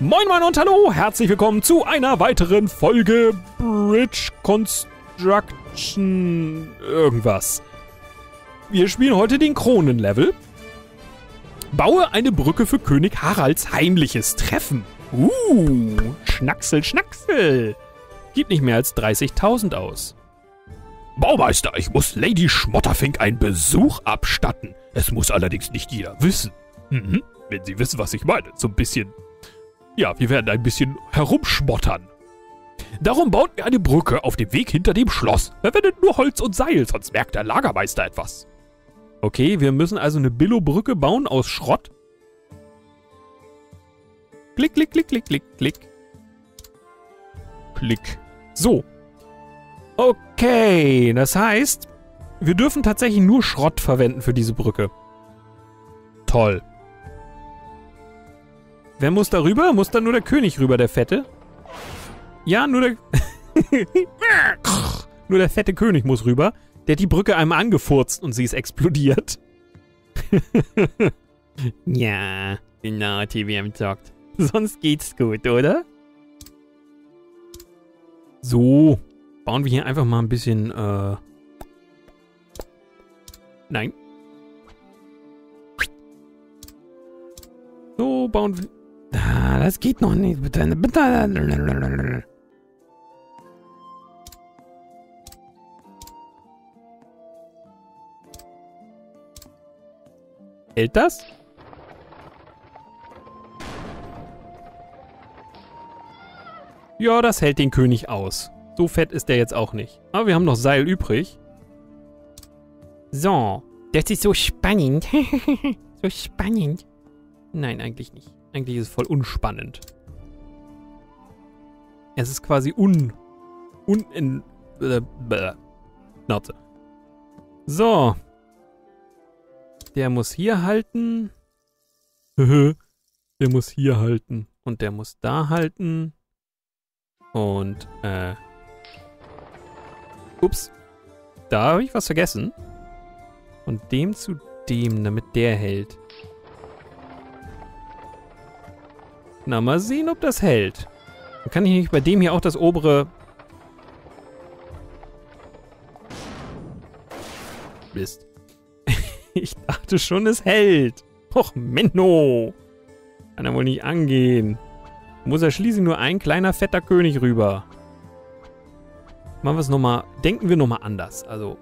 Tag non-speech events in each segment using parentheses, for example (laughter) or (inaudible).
Moin Moin und Hallo, herzlich willkommen zu einer weiteren Folge Bridge Construction irgendwas. Wir spielen heute den Kronenlevel. Baue eine Brücke für König Haralds heimliches Treffen. Uh, Schnacksel, Schnacksel. Gibt nicht mehr als 30.000 aus. Baumeister, ich muss Lady Schmotterfink einen Besuch abstatten. Es muss allerdings nicht jeder wissen. Mhm, wenn Sie wissen, was ich meine. So ein bisschen ja, wir werden ein bisschen herumschmottern. Darum baut mir eine Brücke auf dem Weg hinter dem Schloss. Verwendet nur Holz und Seil, sonst merkt der Lagermeister etwas. Okay, wir müssen also eine Billo-Brücke bauen aus Schrott. Klick, klick, klick, klick, klick, klick. Klick. So. Okay, das heißt, wir dürfen tatsächlich nur Schrott verwenden für diese Brücke. Toll. Wer muss da rüber? Muss da nur der König rüber, der Fette? Ja, nur der... (laughs) nur der fette König muss rüber. Der hat die Brücke einmal angefurzt und sie ist explodiert. (laughs) ja, genau, TVM sagt. Sonst geht's gut, oder? So, bauen wir hier einfach mal ein bisschen, äh... Nein. So, bauen wir... Das geht noch nicht. Bitte, bitte. Hält das? Ja, das hält den König aus. So fett ist der jetzt auch nicht. Aber wir haben noch Seil übrig. So. Das ist so spannend. (laughs) so spannend. Nein, eigentlich nicht. Eigentlich ist es voll unspannend. Es ist quasi un... un... In, äh, bäh. Schnauze. So. Der muss hier halten. (laughs) der muss hier halten. Und der muss da halten. Und, äh... Ups. Da habe ich was vergessen. Von dem zu dem, damit der hält. Na, mal sehen, ob das hält. Dann kann ich nicht bei dem hier auch das obere... Mist. (laughs) ich dachte schon, es hält. Och, Menno. Kann er wohl nicht angehen. Muss er schließlich nur ein kleiner, fetter König rüber. Machen wir es nochmal... Denken wir nochmal anders. Also...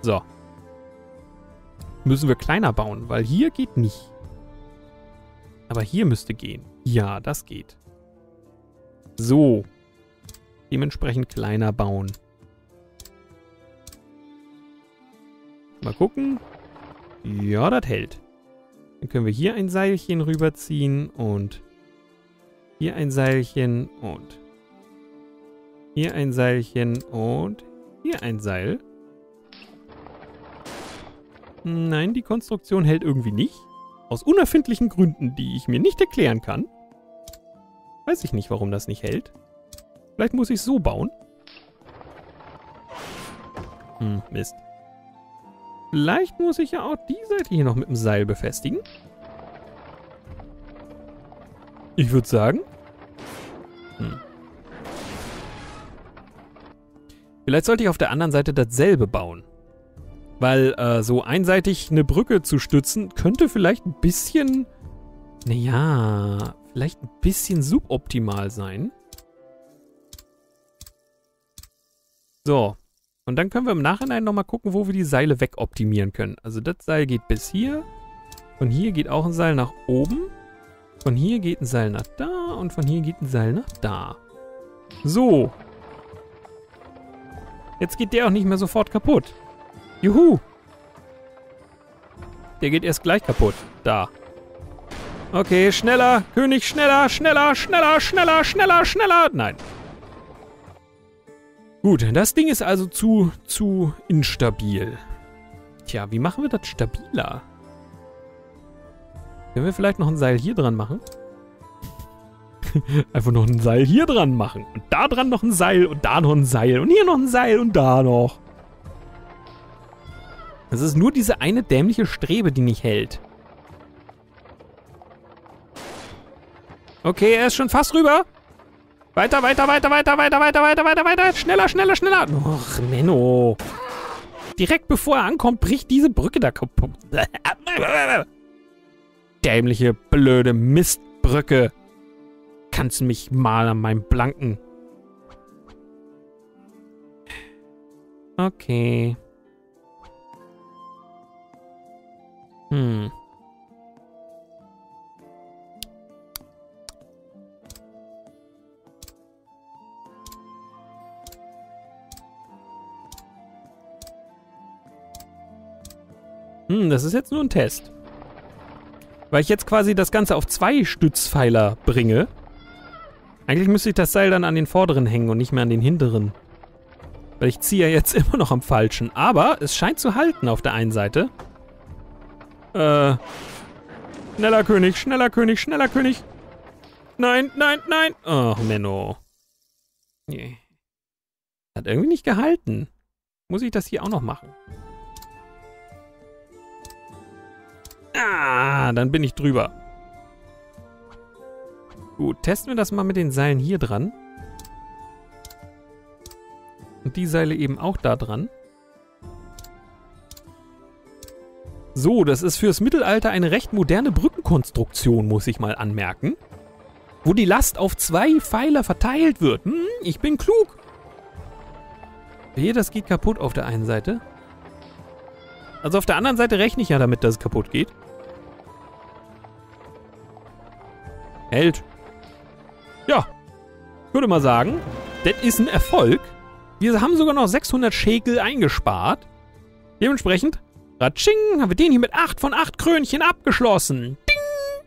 So müssen wir kleiner bauen, weil hier geht nicht. Aber hier müsste gehen. Ja, das geht. So. Dementsprechend kleiner bauen. Mal gucken. Ja, das hält. Dann können wir hier ein Seilchen rüberziehen und hier ein Seilchen und hier ein Seilchen und hier ein Seil. Nein, die Konstruktion hält irgendwie nicht. Aus unerfindlichen Gründen, die ich mir nicht erklären kann. Weiß ich nicht, warum das nicht hält. Vielleicht muss ich es so bauen. Hm, Mist. Vielleicht muss ich ja auch die Seite hier noch mit dem Seil befestigen. Ich würde sagen. Hm. Vielleicht sollte ich auf der anderen Seite dasselbe bauen. Weil äh, so einseitig eine Brücke zu stützen, könnte vielleicht ein bisschen, naja, vielleicht ein bisschen suboptimal sein. So. Und dann können wir im Nachhinein nochmal gucken, wo wir die Seile wegoptimieren können. Also das Seil geht bis hier. Von hier geht auch ein Seil nach oben. Von hier geht ein Seil nach da. Und von hier geht ein Seil nach da. So. Jetzt geht der auch nicht mehr sofort kaputt. Juhu! Der geht erst gleich kaputt. Da. Okay, schneller, König, schneller, schneller, schneller, schneller, schneller, schneller. Nein. Gut, das Ding ist also zu, zu instabil. Tja, wie machen wir das stabiler? Können wir vielleicht noch ein Seil hier dran machen? (laughs) Einfach noch ein Seil hier dran machen. Und da dran noch ein Seil und da noch ein Seil und hier noch ein Seil und da noch. Es ist nur diese eine dämliche Strebe, die nicht hält. Okay, er ist schon fast rüber. Weiter, weiter, weiter, weiter, weiter, weiter, weiter, weiter, weiter. Schneller, schneller, schneller. Och, Menno. Direkt bevor er ankommt, bricht diese Brücke da kaputt. (laughs) Dämliche, blöde Mistbrücke. Kannst du mich mal an meinem Blanken. Okay. Hm. Hm, das ist jetzt nur ein Test. Weil ich jetzt quasi das Ganze auf zwei Stützpfeiler bringe. Eigentlich müsste ich das Seil dann an den vorderen hängen und nicht mehr an den hinteren. Weil ich ziehe ja jetzt (laughs) immer noch am falschen. Aber es scheint zu halten auf der einen Seite. Äh. Schneller König, schneller König, schneller König. Nein, nein, nein. Oh, Menno. Nee. Hat irgendwie nicht gehalten. Muss ich das hier auch noch machen? Ah, dann bin ich drüber. Gut, testen wir das mal mit den Seilen hier dran. Und die Seile eben auch da dran. So, das ist fürs Mittelalter eine recht moderne Brückenkonstruktion, muss ich mal anmerken. Wo die Last auf zwei Pfeiler verteilt wird. Hm, ich bin klug. Hier, das geht kaputt auf der einen Seite. Also auf der anderen Seite rechne ich ja damit, dass es kaputt geht. Hält. Ja. Ich würde mal sagen, das ist ein Erfolg. Wir haben sogar noch 600 Schekel eingespart. Dementsprechend, ratsching, haben wir den hier mit 8 von 8 Krönchen abgeschlossen. Ding!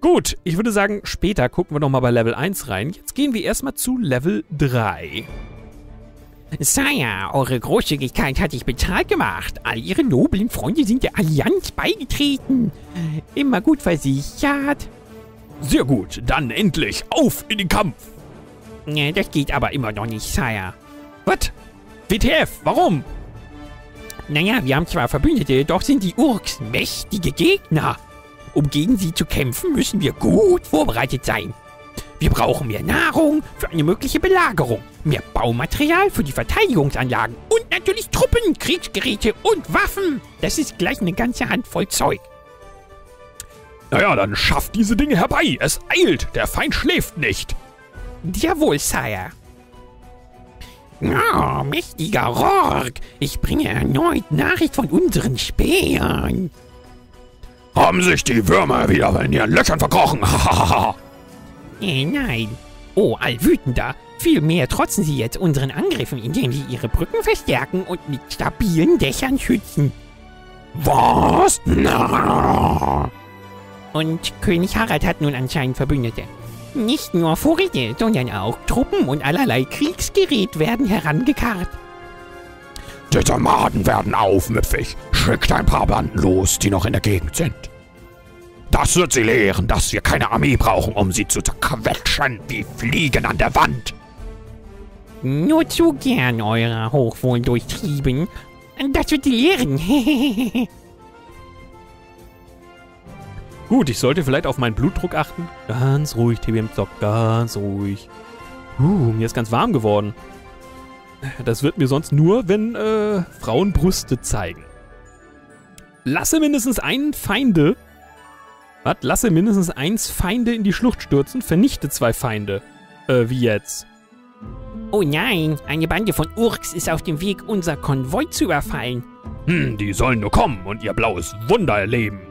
Gut, ich würde sagen, später gucken wir nochmal bei Level 1 rein. Jetzt gehen wir erstmal zu Level 3. Sire, eure Großzügigkeit hat sich bezahlt gemacht. All ihre noblen Freunde sind der Allianz beigetreten. Immer gut versichert. Sehr gut, dann endlich auf in den Kampf. Das geht aber immer noch nicht, Sire. Was? WTF, warum? Naja, wir haben zwar Verbündete, doch sind die Urks mächtige Gegner. Um gegen sie zu kämpfen, müssen wir gut vorbereitet sein. Wir brauchen mehr Nahrung für eine mögliche Belagerung, mehr Baumaterial für die Verteidigungsanlagen und natürlich Truppen, Kriegsgeräte und Waffen. Das ist gleich eine ganze Handvoll Zeug. Naja, dann schafft diese Dinge herbei. Es eilt. Der Feind schläft nicht. Jawohl, Sire. Oh, mächtiger Rorg, ich bringe erneut Nachricht von unseren Spähern. Haben sich die Würmer wieder in ihren Löchern verkrochen? (laughs) äh, nein. Oh, Allwütender. Vielmehr trotzen sie jetzt unseren Angriffen, indem sie ihre Brücken verstärken und mit stabilen Dächern schützen. Was? Na. Und König Harald hat nun anscheinend Verbündete. Nicht nur Vorräte, sondern auch Truppen und allerlei Kriegsgerät werden herangekarrt. Die Tomaten werden aufmüpfig. Schickt ein paar Banden los, die noch in der Gegend sind. Das wird sie lehren, dass wir keine Armee brauchen, um sie zu zerquetschen wie Fliegen an der Wand. Nur zu gern, eurer Hochwohl durchtrieben. Das wird sie lehren. (laughs) Gut, ich sollte vielleicht auf meinen Blutdruck achten. Ganz ruhig, TBM Zock, ganz ruhig. Uh, mir ist ganz warm geworden. Das wird mir sonst nur, wenn äh, Frauen Brüste zeigen. Lasse mindestens einen Feinde. Was? Lasse mindestens eins Feinde in die Schlucht stürzen, vernichte zwei Feinde. Äh, wie jetzt? Oh nein, eine Bande von Urks ist auf dem Weg, unser Konvoi zu überfallen. Hm, die sollen nur kommen und ihr blaues Wunder erleben.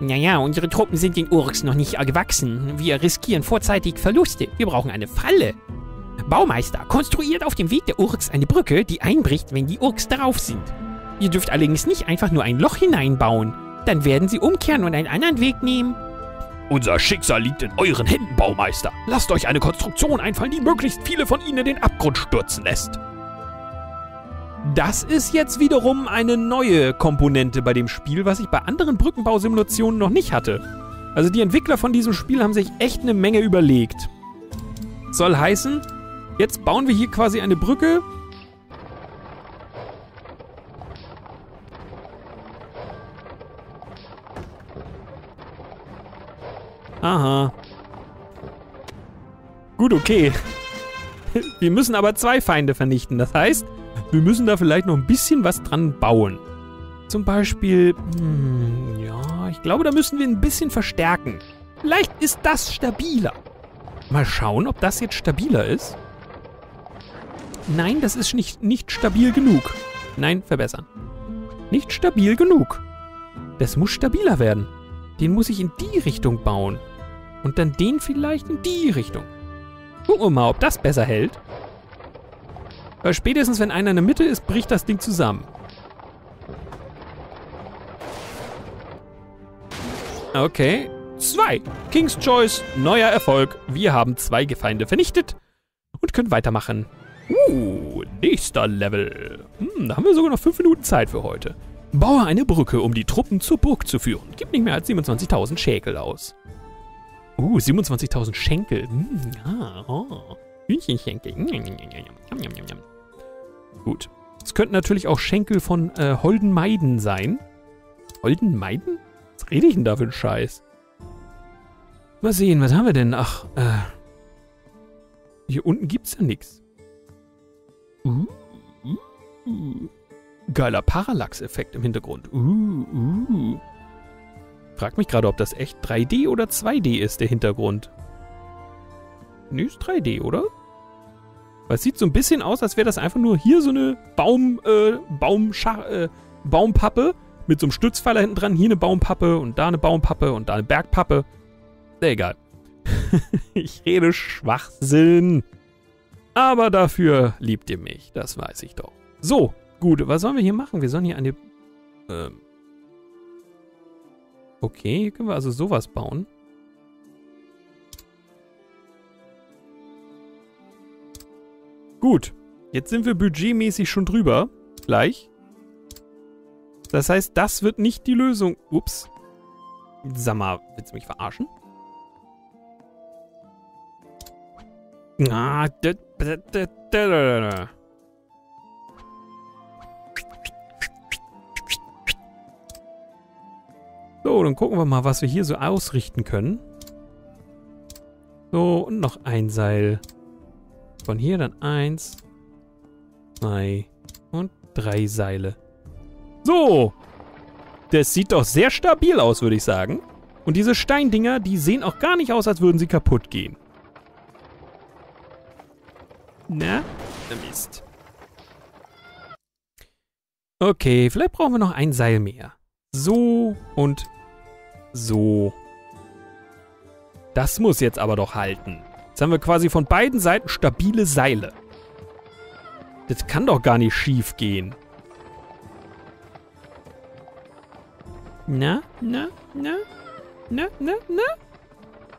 Naja, unsere Truppen sind den Urks noch nicht gewachsen. Wir riskieren vorzeitig Verluste. Wir brauchen eine Falle. Baumeister, konstruiert auf dem Weg der Urks eine Brücke, die einbricht, wenn die Urks darauf sind. Ihr dürft allerdings nicht einfach nur ein Loch hineinbauen. Dann werden sie umkehren und einen anderen Weg nehmen. Unser Schicksal liegt in euren Händen, Baumeister. Lasst euch eine Konstruktion einfallen, die möglichst viele von ihnen in den Abgrund stürzen lässt. Das ist jetzt wiederum eine neue Komponente bei dem Spiel, was ich bei anderen Brückenbausimulationen noch nicht hatte. Also die Entwickler von diesem Spiel haben sich echt eine Menge überlegt. Soll heißen, jetzt bauen wir hier quasi eine Brücke. Aha. Gut, okay. Wir müssen aber zwei Feinde vernichten. Das heißt, wir müssen da vielleicht noch ein bisschen was dran bauen. Zum Beispiel, hm, ja, ich glaube, da müssen wir ein bisschen verstärken. Vielleicht ist das stabiler. Mal schauen, ob das jetzt stabiler ist. Nein, das ist nicht, nicht stabil genug. Nein, verbessern. Nicht stabil genug. Das muss stabiler werden. Den muss ich in die Richtung bauen. Und dann den vielleicht in die Richtung. Gucken wir mal, ob das besser hält. Weil spätestens, wenn einer in der Mitte ist, bricht das Ding zusammen. Okay. Zwei. King's Choice. Neuer Erfolg. Wir haben zwei Gefeinde vernichtet und können weitermachen. Uh, nächster Level. Hm, da haben wir sogar noch fünf Minuten Zeit für heute. Baue eine Brücke, um die Truppen zur Burg zu führen. Gibt nicht mehr als 27.000 Schäkel aus. Uh, 27.000 Schenkel. Mm, ja, oh. Hühnchenschenkel. Gut. Es könnten natürlich auch Schenkel von äh, Holden Maiden sein. Holden Maiden? Was rede ich denn da für einen Scheiß? Mal sehen, was haben wir denn? Ach, äh. Hier unten gibt's ja nichts. Uh, uh, uh. Geiler Parallax-Effekt im Hintergrund. Uh, uh. Frag mich gerade, ob das echt 3D oder 2D ist, der Hintergrund. Nee, ist 3D, oder? Weil es sieht so ein bisschen aus, als wäre das einfach nur hier so eine Baum, äh, Baumschach, äh, Baumpappe mit so einem Stützpfeiler hinten dran. Hier eine Baumpappe und da eine Baumpappe und da eine Bergpappe. Sehr egal. (laughs) ich rede Schwachsinn. Aber dafür liebt ihr mich, das weiß ich doch. So, gut, was sollen wir hier machen? Wir sollen hier eine, ähm, Okay, hier können wir also sowas bauen. Gut. Jetzt sind wir budgetmäßig schon drüber. Gleich. Das heißt, das wird nicht die Lösung. Ups. Sag mal, willst du mich verarschen? Ah, So, dann gucken wir mal, was wir hier so ausrichten können. So, und noch ein Seil. Von hier dann eins, zwei und drei Seile. So! Das sieht doch sehr stabil aus, würde ich sagen. Und diese Steindinger, die sehen auch gar nicht aus, als würden sie kaputt gehen. Na? Mist. Okay, vielleicht brauchen wir noch ein Seil mehr. So und so. Das muss jetzt aber doch halten. Jetzt haben wir quasi von beiden Seiten stabile Seile. Das kann doch gar nicht schief gehen. Na, na, na, na, na, na,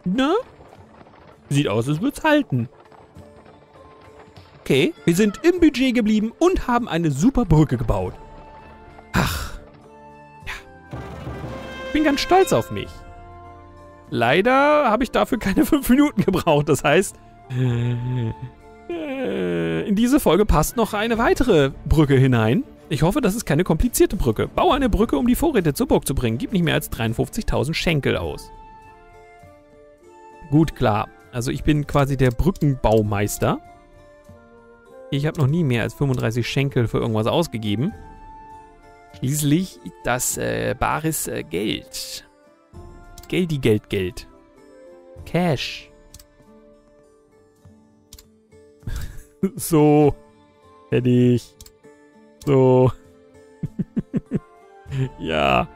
na? Sieht aus, als würde es halten. Okay, wir sind im Budget geblieben und haben eine super Brücke gebaut. bin ganz stolz auf mich. Leider habe ich dafür keine (laughs) fünf Minuten gebraucht. Das heißt, äh, in diese Folge passt noch eine weitere Brücke hinein. Ich hoffe, das ist keine komplizierte Brücke. Baue eine Brücke, um die Vorräte zur Burg zu bringen. Gib nicht mehr als 53.000 Schenkel aus. Gut, klar. Also ich bin quasi der Brückenbaumeister. Ich habe noch nie mehr als 35 Schenkel für irgendwas ausgegeben. Schließlich das äh, bares äh, Geld. Geldi Geld, Geld. Cash. (laughs) so. Hätte ich. So. (laughs) ja.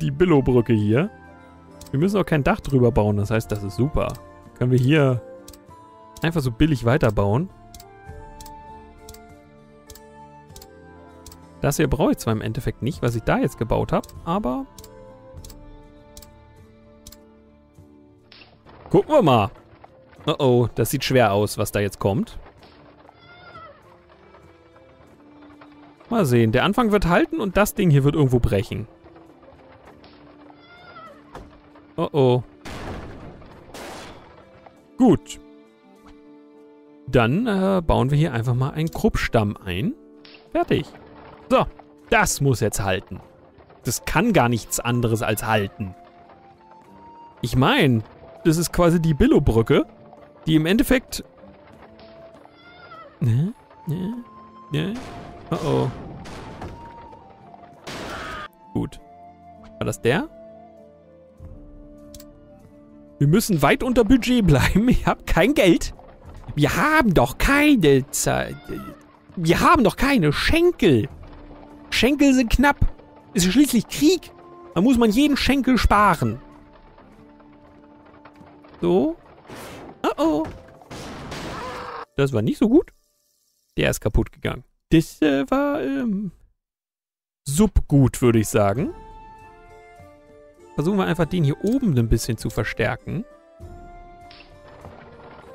Die Billo-Brücke hier. Wir müssen auch kein Dach drüber bauen, das heißt, das ist super. Können wir hier einfach so billig weiterbauen. Das hier brauche ich zwar im Endeffekt nicht, was ich da jetzt gebaut habe, aber... Gucken wir mal. Oh oh, das sieht schwer aus, was da jetzt kommt. Mal sehen, der Anfang wird halten und das Ding hier wird irgendwo brechen. Oh oh. Gut. Dann äh, bauen wir hier einfach mal einen Kruppstamm ein. Fertig. So, das muss jetzt halten. Das kann gar nichts anderes als halten. Ich meine, Das ist quasi die Billo-Brücke, die im Endeffekt... Ne? Ne? Ne? Oh oh. Gut. War das der? Wir müssen weit unter Budget bleiben. Ich habe kein Geld. Wir haben doch keine Zeit. Wir haben doch keine Schenkel. Schenkel sind knapp. Ist schließlich Krieg. Da muss man jeden Schenkel sparen. So. Oh oh. Das war nicht so gut. Der ist kaputt gegangen. Das äh, war, ähm, subgut, würde ich sagen. Versuchen wir einfach den hier oben ein bisschen zu verstärken.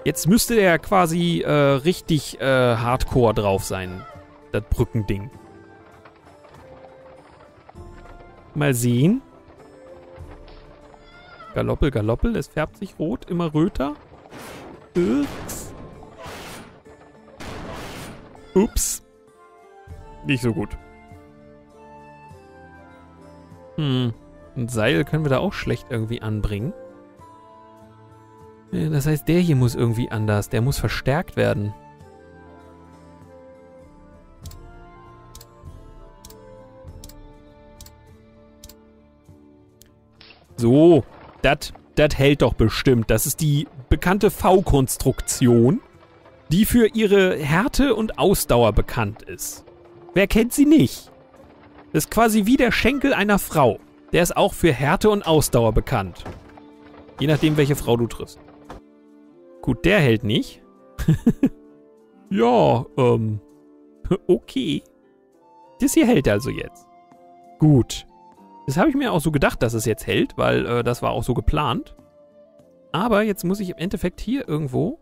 Jetzt müsste der quasi äh, richtig äh, hardcore drauf sein. Das Brückending. Mal sehen. Galoppel, Galoppel. Es färbt sich rot, immer röter. Ups. Ups. Nicht so gut. Hm. Ein Seil können wir da auch schlecht irgendwie anbringen. Das heißt, der hier muss irgendwie anders. Der muss verstärkt werden. So, das hält doch bestimmt. Das ist die bekannte V-Konstruktion, die für ihre Härte und Ausdauer bekannt ist. Wer kennt sie nicht? Das ist quasi wie der Schenkel einer Frau. Der ist auch für Härte und Ausdauer bekannt. Je nachdem, welche Frau du triffst. Gut, der hält nicht. (laughs) ja, ähm. (laughs) Okay. Das hier hält also jetzt. Gut. Das habe ich mir auch so gedacht, dass es jetzt hält, weil äh, das war auch so geplant. Aber jetzt muss ich im Endeffekt hier irgendwo...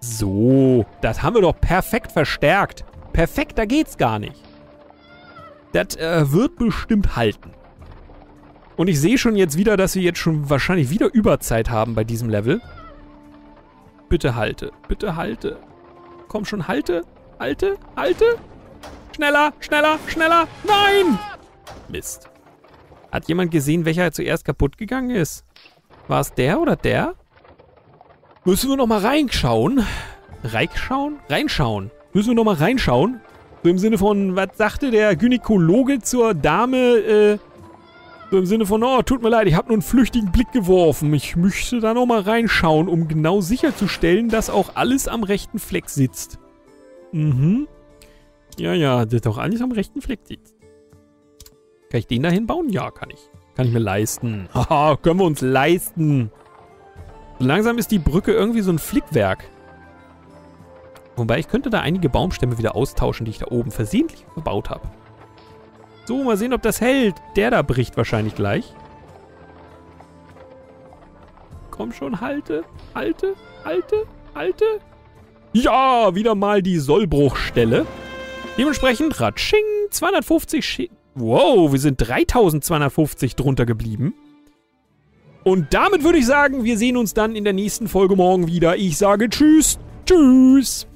So, das haben wir doch perfekt verstärkt. Perfekter geht's gar nicht. Das äh, wird bestimmt halten. Und ich sehe schon jetzt wieder, dass wir jetzt schon wahrscheinlich wieder Überzeit haben bei diesem Level. Bitte halte. Bitte halte. Komm schon, halte. Halte. Halte. Schneller, schneller, schneller. Nein! Mist. Hat jemand gesehen, welcher zuerst kaputt gegangen ist? War es der oder der? Müssen wir nochmal reinschauen? Reinschauen? Reinschauen. Müssen wir nochmal reinschauen? So im Sinne von, was sagte der Gynäkologe zur Dame, äh, so im Sinne von, oh, tut mir leid, ich habe nur einen flüchtigen Blick geworfen. Ich möchte da nochmal reinschauen, um genau sicherzustellen, dass auch alles am rechten Fleck sitzt. Mhm. Ja, ja, das doch alles am rechten Fleck. Kann ich den da hinbauen? Ja, kann ich. Kann ich mir leisten. (laughs) Haha, können wir uns leisten. Langsam ist die Brücke irgendwie so ein Flickwerk. Wobei, ich könnte da einige Baumstämme wieder austauschen, die ich da oben versehentlich verbaut habe. So, mal sehen, ob das hält. Der da bricht wahrscheinlich gleich. Komm schon, halte, halte, halte, halte. Ja, wieder mal die Sollbruchstelle. Dementsprechend, Ratsching, 250 Sch Wow, wir sind 3250 drunter geblieben. Und damit würde ich sagen, wir sehen uns dann in der nächsten Folge morgen wieder. Ich sage Tschüss, Tschüss.